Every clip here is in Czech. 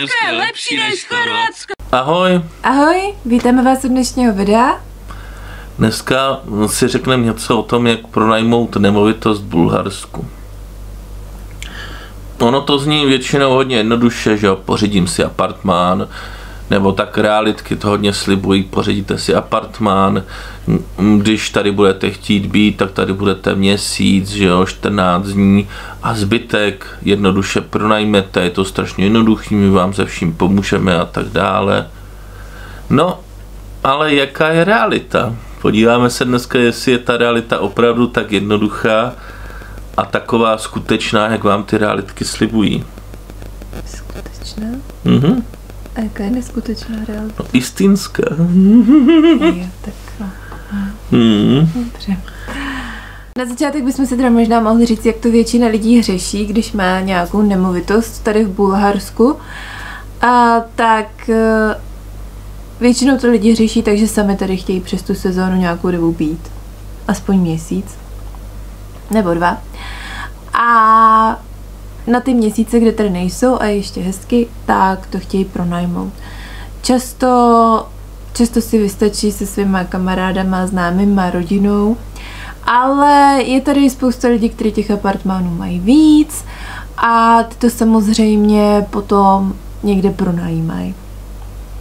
Česko je lepší než Chorvatsko. Ahoj, Ahoj, vítáme vás u dnešního videa. dneska si řekneme něco o tom, jak pronajmout nemovitost v Bulharsku. Ono to zní většinou hodně jednoduše, že jo, pořídím si apartmán, nebo tak realitky to hodně slibují, pořídíte si apartmán, když tady budete chtít být, tak tady budete měsíc, že jo, 14 dní a zbytek jednoduše pronajmete, je to strašně jednoduchý, my vám se vším pomůžeme a tak dále. No, ale jaká je realita? Podíváme se dneska, jestli je ta realita opravdu tak jednoduchá a taková skutečná, jak vám ty realitky slibují. Skutečná? Mhm. A jaká je neskutečná realita? No, istinská. Jo, tak Mhm. dobře. Na začátek bychom si teda možná mohli říct, jak to většina lidí řeší, když má nějakou nemovitost tady v Bulharsku. A tak eh, většinou to lidi řeší tak, že sami tady chtějí přes tu sezónu nějakou dobu být. Aspoň měsíc. Nebo dva. A na ty měsíce, kde tady nejsou a je ještě hezky, tak to chtějí pronajmout. Často, často si vystačí se svýma kamarádama, známýma, rodinou, ale je tady spousta lidí, kteří těch apartmánů mají víc a ty to samozřejmě potom někde pronajímají.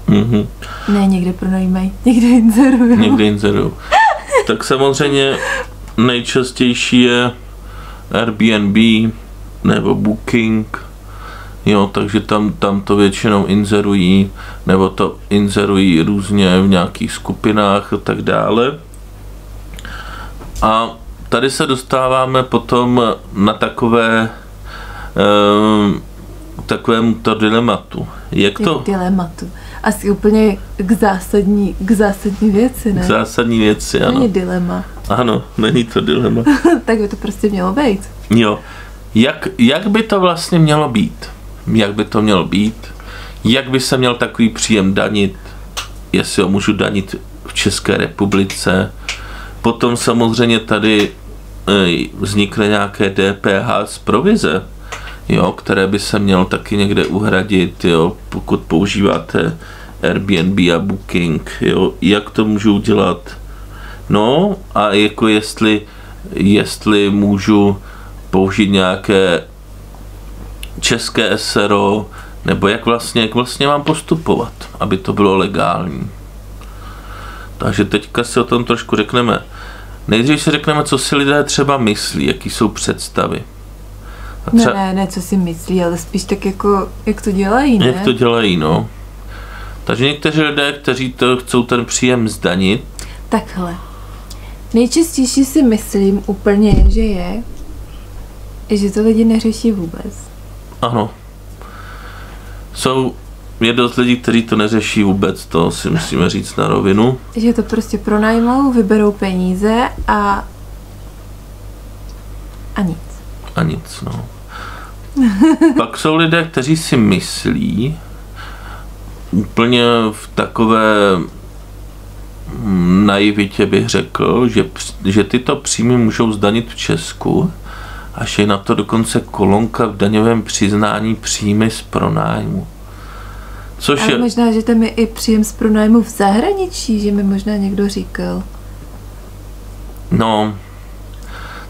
Mhm. Ne, někde pronajímají, někde inzerují. Někde inzerují. Tak samozřejmě nejčastější je Airbnb nebo Booking, jo, takže tam, tam to většinou inzerují, nebo to inzerují různě v nějakých skupinách a tak dále. A tady se dostáváme potom na takové um, takovému to dilematu. Jak To... Dilematu. Asi úplně k zásadní, k zásadní věci, ne? zásadní věci, ano. Není dilema. Ano, není to dilema. tak by to prostě mělo být. Jo. Jak, jak by to vlastně mělo být? Jak by to mělo být? Jak by se měl takový příjem danit? Jestli ho můžu danit v České republice? Potom samozřejmě tady vznikne nějaké DPH z provize, jo, které by se mělo taky někde uhradit, jo, pokud používáte Airbnb a Booking, jo, jak to můžu udělat? No a jako jestli, jestli můžu použít nějaké české SRO, nebo jak vlastně, jak vlastně mám postupovat, aby to bylo legální. Takže teďka si o tom trošku řekneme. Nejdřív si řekneme, co si lidé třeba myslí, jaký jsou představy. A Ne, ne, ne, co si myslí, ale spíš tak jako, jak to dělají, ne? jak to dělají, no. Takže někteří lidé, kteří to chcou ten příjem zdanit, Takhle. Nejčastější si myslím úplně, že je, že to lidi neřeší vůbec. ano, jsou je dost lidí, kteří to neřeší vůbec, to si musíme říct na rovinu. Že to prostě pronajmou, vyberou peníze a a nic. a nic, no. Pak jsou lidé, kteří si myslí úplně v takové hm, naivitě bych řekl, že, že tyto příjmy můžou zdanit v Česku, až je na to dokonce kolonka v daňovém přiznání příjmy z pronájmu. Což Ale je, možná, že tam je i příjem z pronájmu v zahraničí, že mi možná někdo říkal. no,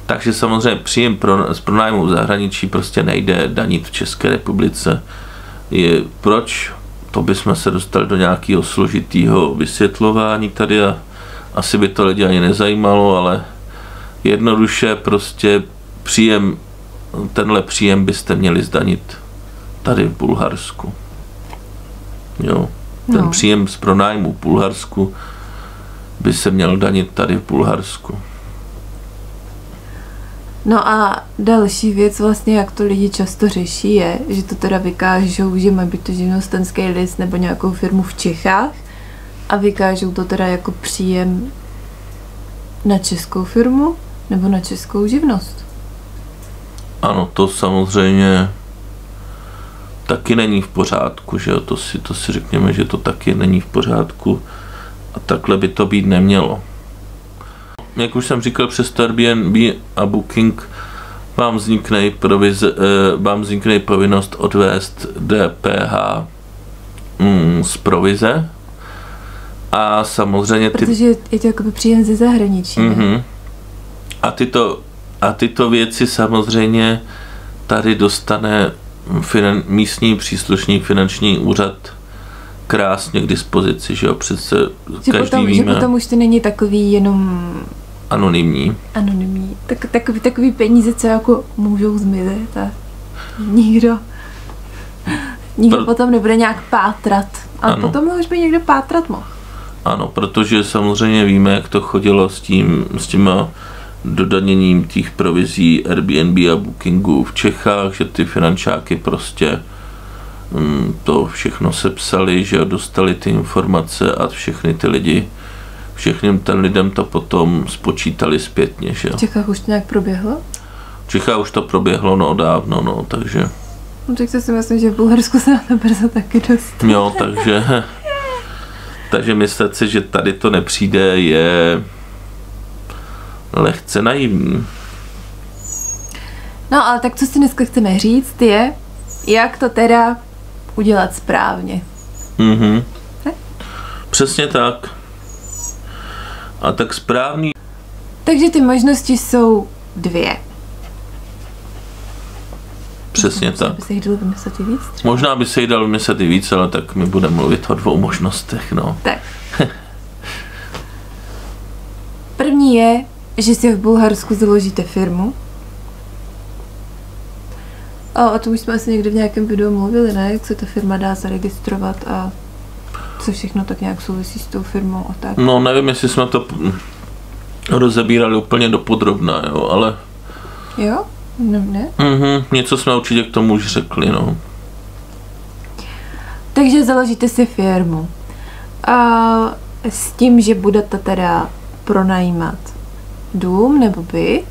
takže samozřejmě příjem pro, z pronájmu v zahraničí prostě nejde danit v České republice. Je, proč? To bychom se dostali do nějakého složitého vysvětlování tady a asi by to lidi ani nezajímalo, ale jednoduše prostě příjem, tenhle příjem byste měli zdanit tady v Bulharsku. Jo, ten No. příjem z pronájmu v Bulharsku by se měl danit tady v Bulharsku. No a další věc vlastně, jak to lidi často řeší, je, že to teda vykážou, že mají být to živnostenský list nebo nějakou firmu v Čechách a vykážou to teda jako příjem na českou firmu nebo na českou živnost. Ano, to samozřejmě taky není v pořádku, že jo, to si, to si řekněme, že to taky není v pořádku a takhle by to být nemělo. Jak už jsem říkal, přes Airbnb a Booking vám vznikne, provize, eh, vám vznikne povinnost odvést DPH mm, z provize. A samozřejmě ty... Protože je to jakoby příjem ze zahraničí. Mm-hmm. A tyto, a tyto věci samozřejmě tady dostane finan, místní příslušný finanční úřad krásně k dispozici, že jo, přece Že každý potom, že víme, potom už to není takový jenom anonymní. anonymní. Tak, takový, takový peníze, co jako můžou zmizet a nikdo nikdo Pro- potom nebude nějak pátrat. A Ano. potom už by někdo pátrat mohl. Ano, protože samozřejmě víme, jak to chodilo s tím, s těma dodaněním těch provizí Airbnb a Bookingu v Čechách, že ty finančáky prostě mm, to všechno sepsali, že dostali ty informace a všechny ty lidi, všechny ten lidem to potom spočítali zpětně, že. V Čechách už to nějak proběhlo? V Čechách už to proběhlo no dávno, no, takže No, tak to si myslím, že v Bulharsku se na to brzo taky dost. jo, takže takže myslet si, že tady to nepřijde, je lehce naivní. No ale tak co si dneska chceme říct je, jak to teda udělat správně. Mhm. Ne? Přesně tak. A tak správný. Takže ty možnosti jsou dvě. Přesně Možná tak. by se jich dalo vymyslet i víc. třeba. Možná by se jí dal vymyslet i víc, ale tak my budeme mluvit o dvou možnostech, no. Tak. První je, že si v Bulharsku založíte firmu. A o tom už jsme asi někdy v nějakém videu mluvili, ne? Jak se ta firma dá zaregistrovat a co všechno tak nějak souvisí s tou firmou a tak. No, nevím, jestli jsme to rozebírali úplně dopodrobná, jo, ale Jo? No, ne? mhm, něco jsme určitě k tomu už řekli, no. Takže založíte si firmu. A s tím, že budete teda pronajímat dům nebo byt.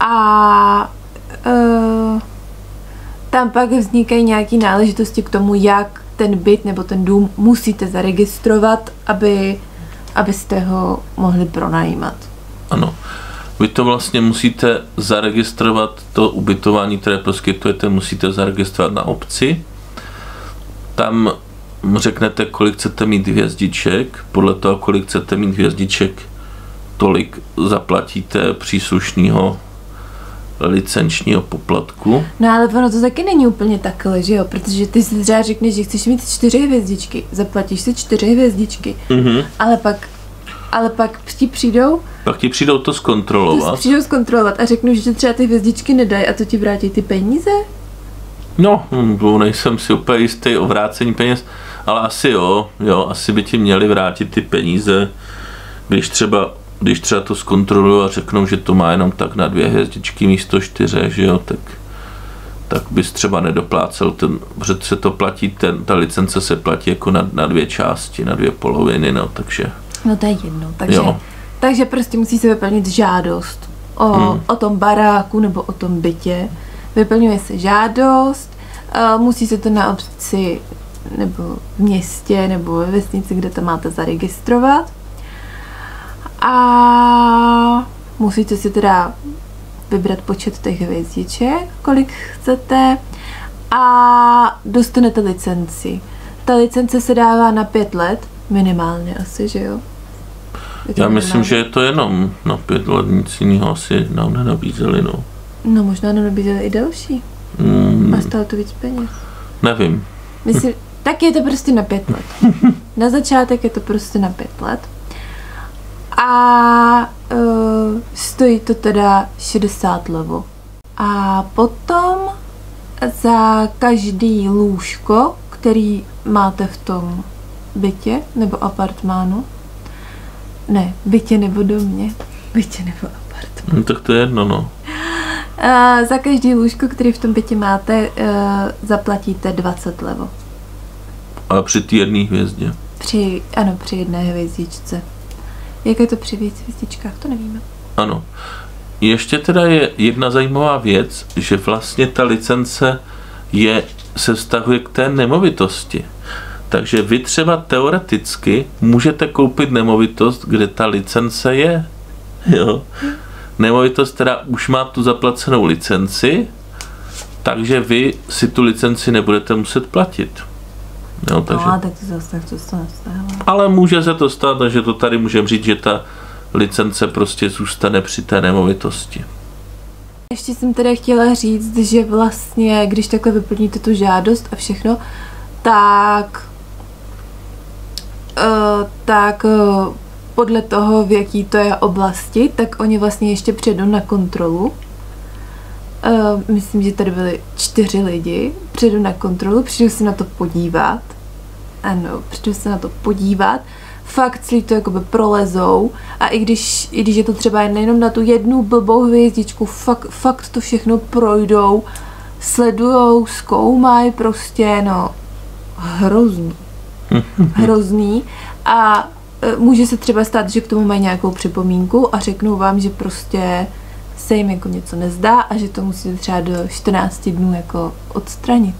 A uh, tam pak vznikají nějaké náležitosti k tomu, jak ten byt nebo ten dům musíte zaregistrovat, aby, abyste ho mohli pronajímat. Ano. Vy to vlastně musíte zaregistrovat, to ubytování, které poskytujete, musíte zaregistrovat na obci. Tam řeknete, kolik chcete mít hvězdiček. Podle toho, kolik chcete mít hvězdiček, tolik zaplatíte příslušného licenčního poplatku. No ale ono to taky není úplně takhle, že jo? Protože ty si třeba řekneš, že chceš mít čtyři hvězdičky, zaplatíš si čtyři hvězdičky, Mhm. ale pak, ale pak ti přijdou, Pak ti přijdou to to zkontrolovat. přijdou zkontrolovat a řeknou, že třeba ty hvězdičky nedají a to ti vrátí ty peníze? No, hm, to nejsem si úplně jistý o vrácení peněz, ale asi jo, jo, asi by ti měli vrátit ty peníze, když třeba, když třeba to zkontrolují a řeknou, že to má jenom tak na dvě hvězdičky místo čtyře, že jo, tak, tak bys třeba nedoplácel ten, protože se to platí, ten, ta licence se platí jako na, na dvě části, na dvě poloviny, no, takže No to je jedno, takže, jo, takže prostě musí se vyplnit žádost o, Hmm. o tom baráku nebo o tom bytě. Vyplňuje se žádost, a musí se to na obci nebo v městě nebo ve vesnici, kde to máte zaregistrovat. A musíte si teda vybrat počet těch hvězdiček, kolik chcete a dostanete licenci. Ta licence se dává na pět let, minimálně asi, že jo? Já myslím, že je to jenom na pět let, nic jiného asi nám nenabízeli, no. No možná nám nabízeli i další. Mm, A stálo to víc peněz. nevím, Myslím, tak je to prostě na pět let. Na začátek je to prostě na pět let. A uh, stojí to teda 60 levo. A potom za každý lůžko, který máte v tom bytě nebo apartmánu, ne, bytě nebo domě, bytě nebo apartmánu. no, tak to je jedno, no. A za každý lůžko, který v tom bytě máte, uh, zaplatíte 20 levo. A při té jedné hvězdě. Při, ano, při jedné hvězdičce. Jak je to při hvězdičkách, to nevíme. Ano. Ještě teda je jedna zajímavá věc, že vlastně ta licence je, se vztahuje k té nemovitosti. Takže vy třeba teoreticky můžete koupit nemovitost, kde ta licence je. Jo. Nemovitost teda už má tu zaplacenou licenci, takže vy si tu licenci nebudete muset platit. Jo, takže, No, a tak to zase tak to se nestává. ale může se to stát, takže to tady můžeme říct, že ta licence prostě zůstane při té nemovitosti. Ještě jsem teda chtěla říct, že vlastně, když takhle vyplníte tu žádost a všechno, tak uh, tak uh, podle toho, v jaký to je oblasti, tak oni vlastně ještě přijedou na kontrolu. Uh, myslím, že tady byly čtyři lidi, přijedou na kontrolu, přijdou se na to podívat. Ano, přijdou se na to podívat. Fakt celý to jakoby prolezou a i když, i když je to třeba nejenom na tu jednu blbou hvězdičku, fakt, fakt to všechno projdou, sledujou, zkoumají prostě, no, hrozný. hrozný a e, může se třeba stát, že k tomu mají nějakou připomínku a řeknou vám, že prostě se jim jako něco nezdá a že to musíte třeba do 14 dnů jako odstranit.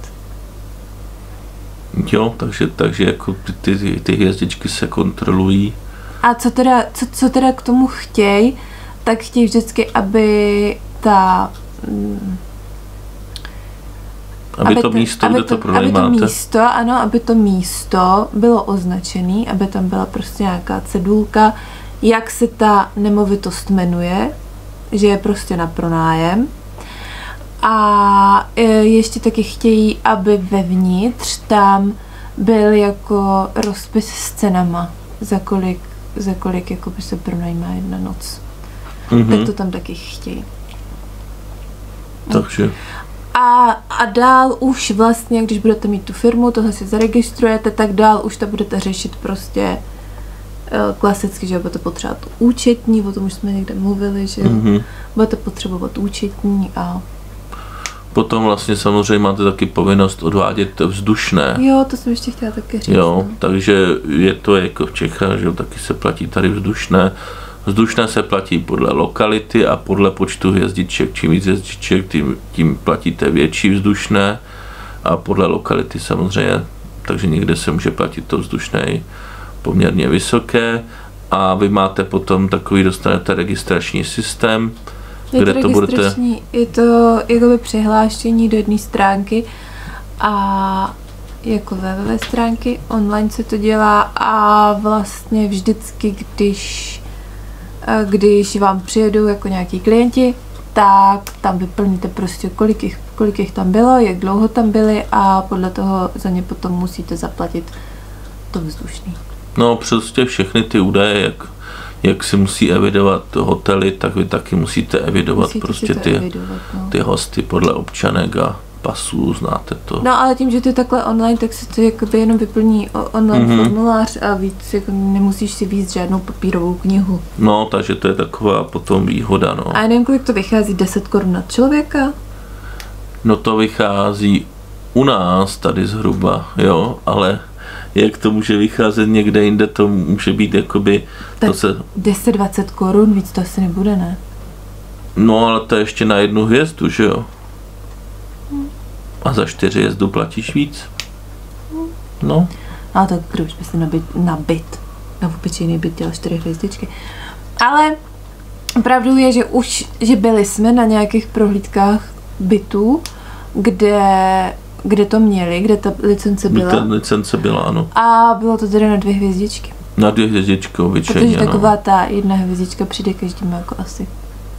Jo, takže, takže jako ty, ty, ty hvězdičky se kontrolují. A co teda, co, co teda k tomu chtějí, tak chtějí vždycky, aby ta... mm, Aby, to ten- místo, aby kde to, aby to místo, ano, aby to místo bylo označené, aby tam byla prostě nějaká cedulka, jak se ta nemovitost jmenuje, že je prostě na pronájem. A e, ještě taky chtějí, aby vevnitř tam byl jako rozpis s cenama, za kolik, za kolik jako by se pronajímá jedna noc. Mhm, Tak to tam taky chtějí. takže A, a dál už vlastně, když budete mít tu firmu, tohle si zaregistrujete, tak dál už to budete řešit prostě klasicky, že budete potřebovat účetní, o tom už jsme někde mluvili, že mm. mhm. budete potřebovat účetní a potom vlastně samozřejmě máte taky povinnost odvádět vzdušné. jo, to jsem ještě chtěla taky říct. Jo, no. takže je to jako v Čechách, že taky se platí tady vzdušné. Vzdušné se platí podle lokality a podle počtu hvězdiček. Čím víc hvězdiček, tím, tím platíte větší vzdušné a podle lokality samozřejmě, takže někde se může platit to vzdušné poměrně vysoké a vy máte potom takový, dostanete registrační systém, Je kde to to budete... registrační, je to jakoby přihlášení do jedné stránky a jako webové stránky, online se to dělá a vlastně vždycky, když, eh, když vám přijedou jako nějaký klienti, tak tam vyplníte prostě, kolik jich, kolik jich tam bylo, jak dlouho tam byli a podle toho za ně potom musíte zaplatit to vzdušný. No prostě všechny ty údaje, jak, jak si musí evidovat hotely, tak vy taky musíte evidovat Musíte prostě ty, evidovat, no. ty hosty podle občanek a pasů, znáte to. No ale tím, že to je takhle online, tak se to jakoby jenom vyplní online Mhm. mm-hmm. formulář a víc jako nemusíš si víc žádnou papírovou knihu. No, takže to je taková potom výhoda, no. A nevím, kolik to vychází, 10 korun na člověka? No to vychází u nás tady zhruba, jo, ale jak to může vycházet někde jinde, to může být jakoby, to Tak- se, 10-20 korun, víc to asi nebude, ne? no ale to je ještě na jednu hvězdu, že jo. A za čtyři hvězdu platíš víc? No, Ale tak kdo už by si byt, na byt, na obyčejný byt dělal 4 hvězdičky. Ale pravdou je, že už, že byli jsme na nějakých prohlídkách bytů, kde, kde to měli, kde ta licence by ta byla. licence byla, ano. A bylo to tedy na dvě hvězdičky. Na dvě hvězdičky Protože obyčejně, taková no. ta jedna hvězdička přijde každému jako asi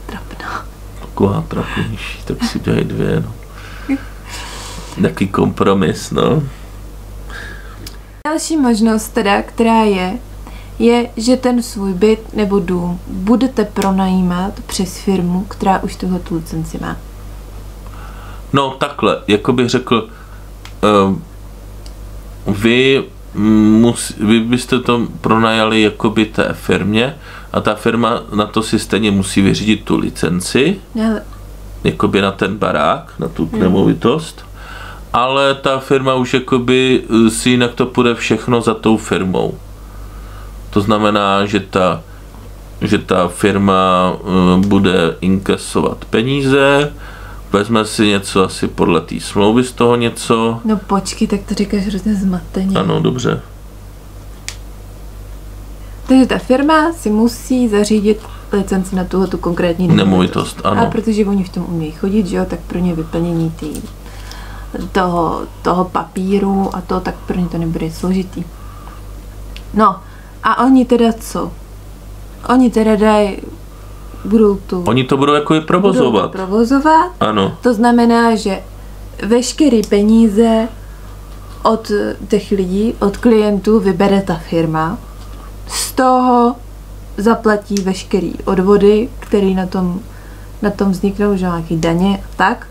trapná. Taková trapnější, tak si dají dvě, no. Jaký kompromis, no. Další možnost teda, která je, je, že ten svůj byt nebo dům budete pronajímat přes firmu, která už tuhle tu licenci má. No takhle, jako bych řekl, uh, vy, mus, vy byste to pronajali jakoby té firmě a ta firma na to si stejně musí vyřídit tu licenci, Ale jakoby na ten barák, na tu nemovitost, ale ta firma už jakoby eh, si jinak to půjde všechno za tou firmou. To znamená, že ta, že ta firma eh, bude inkasovat peníze, vezme si něco asi podle té smlouvy z toho něco. no počkej, tak to říkáš hrozně zmateně. Ano, dobře. Takže ta firma si musí zařídit licenci na tuhle tu konkrétní Nemovitost, ano. A protože oni v tom umějí chodit, že jo, tak pro ně vyplnění ty toho, toho papíru a to, tak pro ně to nebude složitý. No, a oni teda co? Oni teda dají, budou tu... Oni to budou jako i budou provozovat. to provozovat. Ano. To znamená, že veškeré peníze od těch lidí, od klientů vybere ta firma. Z toho zaplatí veškeré odvody, které na tom, na tom vzniknou, že nějaký daně a tak.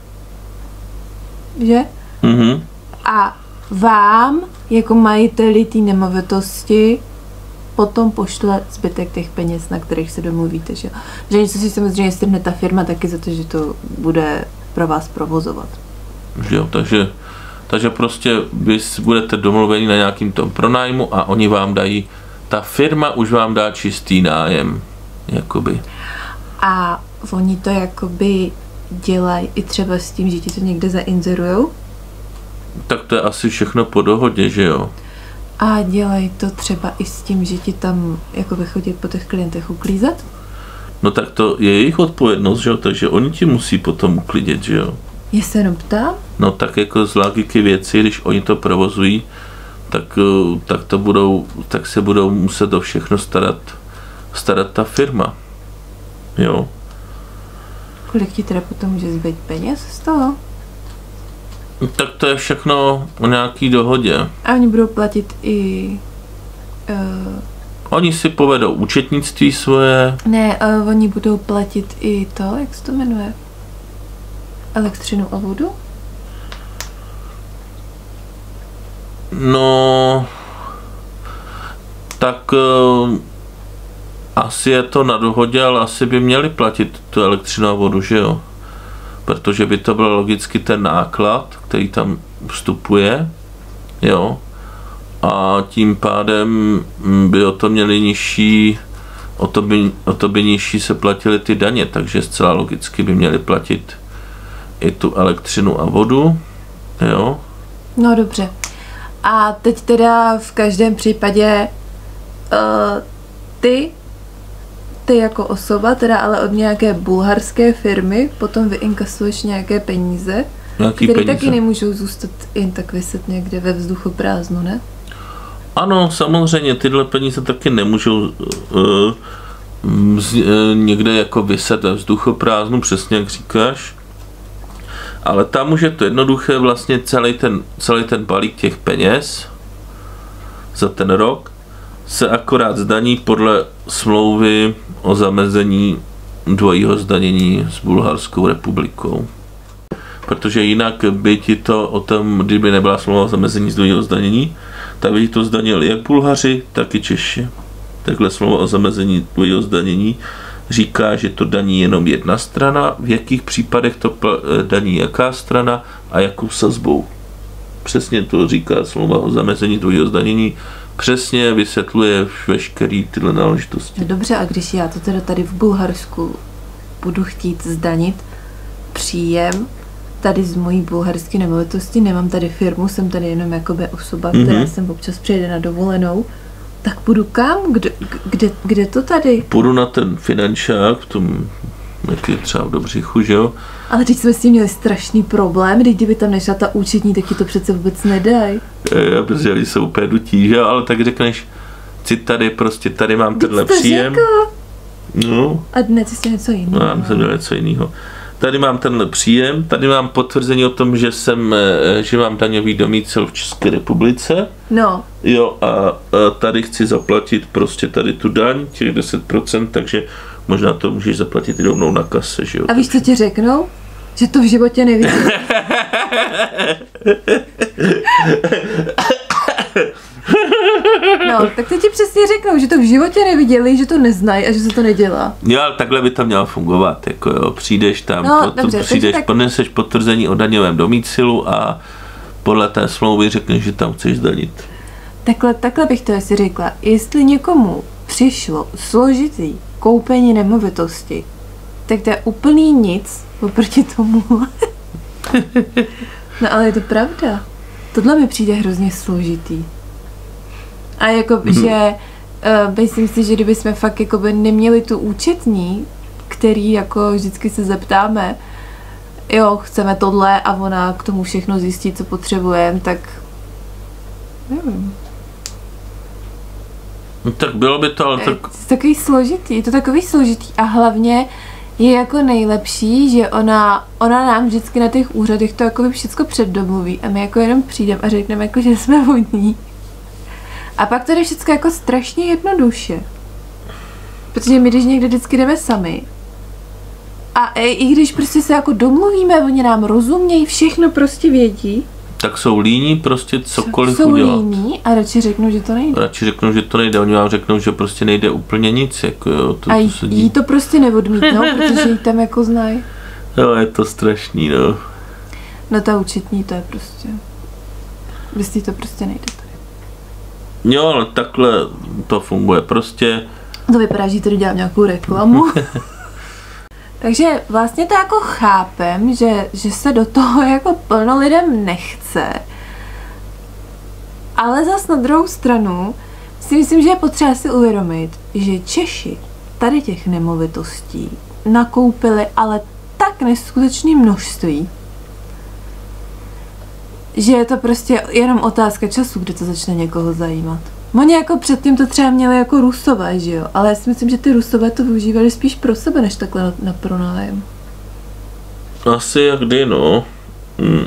Že? Mhm. A vám, jako majiteli té nemovitosti, potom pošle zbytek těch peněz, na kterých se domluvíte. Že, že něco si samozřejmě strhne ta firma taky za to, že to bude pro vás provozovat. Že jo, takže, takže prostě vy budete domluveni na nějakým tom pronájmu a oni vám dají, ta firma už vám dá čistý nájem. Jakoby. A oni to jakoby dělají i třeba s tím, že ti to někde zainzerujou Tak to je asi všechno po dohodě, že jo. A dělají to třeba i s tím, že ti tam jakoby chodí po těch klientech uklízet. No tak to je jejich odpovědnost, že jo, takže oni ti musí potom uklidit, že jo. Já se jenom ptám, No tak jako z logiky věci, když oni to provozují, tak, eh, tak to budou, tak se budou muset o všechno starat, starat ta firma. Jo. kolik ti teda potom může zbyt peněz z toho. Tak to je všechno o nějaký dohodě. A oni budou platit i... Uh, Oni si povedou účetnictví svoje, ne, uh, oni budou platit i to, jak se to jmenuje? Elektřinu a vodu? no tak eh, asi je to na dohodě, ale asi by měli platit tu elektřinu a vodu, že jo? Protože by to byl logicky ten náklad, který tam vstupuje, jo? A tím pádem by o to měli nižší, o to by, o to by nižší se platily ty daně, takže zcela logicky by měli platit i tu elektřinu a vodu, jo? No dobře. A teď teda v každém případě uh, ty, ty jako osoba, teda ale od nějaké bulharské firmy, potom vyinkasuješ nějaké peníze, Nějaký které peníze. taky nemůžou zůstat jen tak vyset někde ve vzduchu prázdnu, ne? Ano, samozřejmě, tyhle peníze taky nemůžou uh, z, uh, někde jako vyset ve vzduchoprázdnu, přesně jak říkáš. Ale tam už je to jednoduché, vlastně celý ten, celý ten balík těch peněz za ten rok se akorát zdaní podle smlouvy o zamezení dvojího zdanění s Bulharskou republikou. Protože jinak by ti to o tom, kdyby nebyla smlouva o zamezení dvojího zdanění, tak by to zdanili jak Bulhaři, tak i Češi. Takhle smlouva o zamezení dvojího zdanění říká, že to daní jenom jedna strana, v jakých případech to daní jaká strana a jakou sazbou. Přesně to říká smlouva o zamezení dvojího zdanění, přesně vysvětluje veškeré tyhle náležitosti. Dobře, a když já to teda tady v Bulharsku budu chtít zdanit příjem tady z mojí bulharské nemovitosti, nemám tady firmu, jsem tady jenom jakoby osoba, Mhm. která sem občas přijede na dovolenou, tak půjdu kam? Kde, kde, kde to tady? Půjdu na ten finančák, v tom, jak je třeba v Dobřichu, že jo? Ale teď jsme s tím měli strašný problém, teď kdyby tam nešla ta účetní, tak ti to přece vůbec nedají. Já protože oni jsou úplně dutí, že jo? Ale tak řekneš, si tady prostě, tady mám tenhle jsi to příjem. řekl. No, A dnes jsi něco jiného. no, já jsem měl něco jiného. Tady mám tenhle příjem, tady mám potvrzení o tom, že jsem, eh, že mám daňový domicil v České republice. No, Jo, a, a tady chci zaplatit prostě tady tu daň, těch 10%, takže možná to můžeš zaplatit rovnou na kase, že jo? a víš, co ti řeknou? Že to v životě neviděli. No, tak to ti přesně řeknou, že to v životě neviděli, že to neznají a že se to nedělá. Jo, ale takhle by to mělo fungovat, jako jo, přijdeš tam, No, potom dobře, přijdeš, tak- poneseš potvrzení o daňovém domicilu a podle té smlouvy řekneš, že tam chceš zdanit. Takhle, takhle bych to asi řekla. Jestli někomu přišlo složitý koupení nemovitosti, tak to je úplný nic oproti tomu. no ale je to pravda. Tohle mi přijde hrozně složitý. A jako, Mhm. mm-hmm. že uh, myslím si, že kdyby jsme fakt jako by neměli tu účetní, který jako vždycky se zeptáme, jo, chceme tohle a ona k tomu všechno zjistí, co potřebujeme, tak nevím. No, tak bylo by to, ale Je tak... to takový složitý, je to takový složitý a hlavně je jako nejlepší, že ona, ona nám vždycky na těch úřadech to jako všechno předdomluví a my jako jenom přijdeme a řekneme jako, že jsme vodní. A pak to jde všechno jako strašně jednoduše. Protože my když někde vždycky jdeme sami a i, i když prostě se jako domluvíme, oni nám rozumějí, všechno prostě vědí, tak jsou líní prostě cokoliv jsou udělat. líní a radši řeknou, že to nejde. Radši řeknou, že to nejde, oni vám řeknou, že prostě nejde úplně nic, jako jo, to, A to jí, se jí to prostě neodmítnou, protože jí tam jako znají. Jo, je to strašný, no. No ta účetní, to je prostě... Bez to prostě nejde tady. Jo, ale takhle to funguje prostě. To vypadá, že tady dělám nějakou reklamu. Takže vlastně to jako chápem, že, že se do toho jako plno lidem nechce. Ale zas na druhou stranu si myslím, že je potřeba si uvědomit, že Češi tady těch nemovitostí nakoupili ale tak neskutečné množství, že je to prostě jenom otázka času, kdy to začne někoho zajímat. Oni jako předtím to třeba měli jako rusové, že jo? Ale já si myslím, že ty rusové to využívali spíš pro sebe, než takhle na, na pronájem. Asi jak kdy, no. Hm.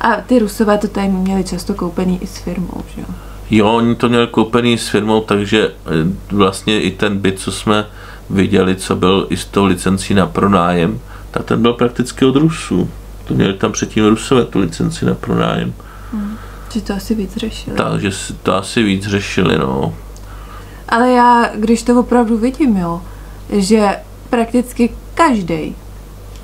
A ty rusové to tady měli často koupený i s firmou, že jo? Jo, oni to měli koupený s firmou, takže eh, vlastně i ten byt, co jsme viděli, co byl i s tou licencí na pronájem, tak ten byl prakticky od Rusů. To měli tam předtím Rusové tu licenci na pronájem. Že to asi víc řešili. Takže to asi víc řešili, no. Ale já, když to opravdu vidím, jo, že prakticky každý,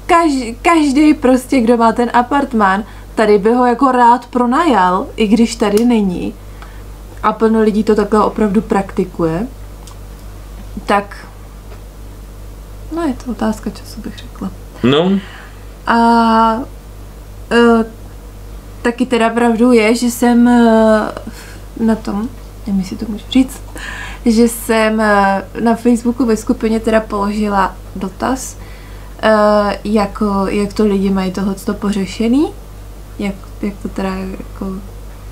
každý, každý prostě, kdo má ten apartmán, tady by ho jako rád pronajal, i když tady není. A plno lidí to takhle opravdu praktikuje. Tak, no je to otázka času, bych řekla. No, A uh, taky teda pravdou je, že jsem uh, na tom, nevím, jestli to můžu říct, že jsem uh, na Facebooku ve skupině teda položila dotaz, uh, jako, jak to lidi mají tohleto pořešený, jak, jak to teda jako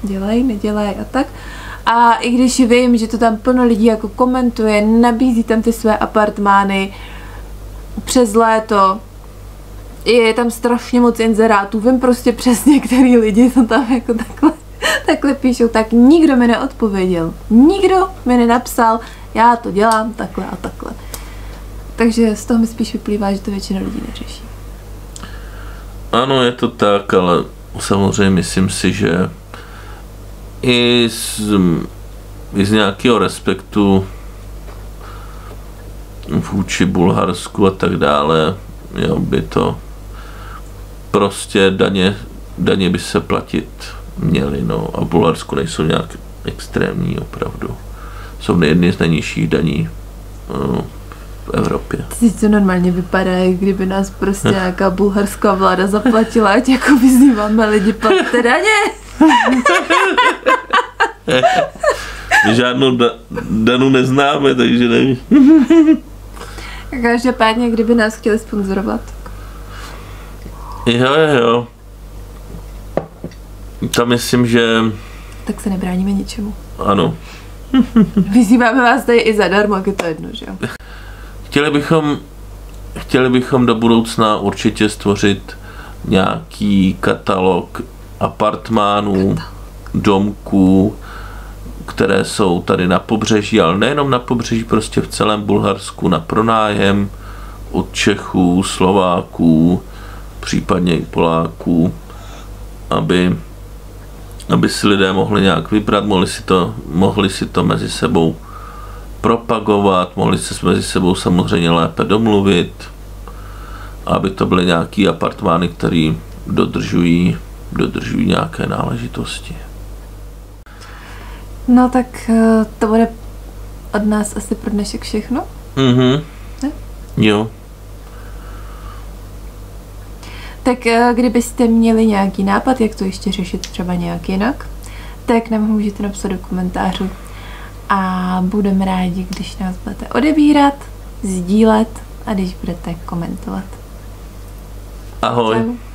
dělají, nedělají a tak. A i když vím, že to tam plno lidí jako komentuje, nabízí tam ty své apartmány přes léto, je tam strašně moc inzerátů, vím prostě přesně, který lidi to tam jako takhle, takhle píšou, tak nikdo mi neodpověděl. Nikdo mi nenapsal, já to dělám takhle a takhle. Takže z toho mi spíš vyplývá, že to většina lidí neřeší. ano, je to tak, ale samozřejmě myslím si, že i z, i z nějakého respektu vůči Bulharsku a tak dále, jo, by to prostě daně, daně by se platit měly, no, a v Bulharsku nejsou nějak extrémní opravdu. Jsou jedny z nejnižších daní no, v Evropě. Teď to normálně vypadá, jak kdyby nás prostě nějaká bulharská vláda zaplatila, ať jako vyzýváme lidi platte daně. Žádnou da, danu neznáme, takže nevím. Každopádně, kdyby nás chtěli sponzorovat. Jo, jo, jo. Tam myslím, že tak se nebráníme ničemu. ano. Vyzýváme vás tady i zadarmo, jak je to jedno, že jo? Chtěli bychom, chtěli bychom do budoucna určitě stvořit nějaký katalog apartmánů, domků, které jsou tady na pobřeží, ale nejenom na pobřeží, prostě v celém Bulharsku na pronájem od Čechů, Slováků, případně i Poláků, aby, aby si lidé mohli nějak vybrat, mohli si to, mohli si to mezi sebou propagovat, mohli se mezi sebou samozřejmě lépe domluvit, aby to byly nějaký apartmány, které dodržují, dodržují nějaké náležitosti. No tak eh, to bude od nás asi pro dnešek všechno. Mhm. Ne? Jo. Tak eh, kdybyste měli nějaký nápad, jak to ještě řešit třeba nějak jinak, tak nám ho můžete napsat do komentářů. A budeme rádi, když nás budete odebírat, sdílet a když budete komentovat. Ahoj. Čau.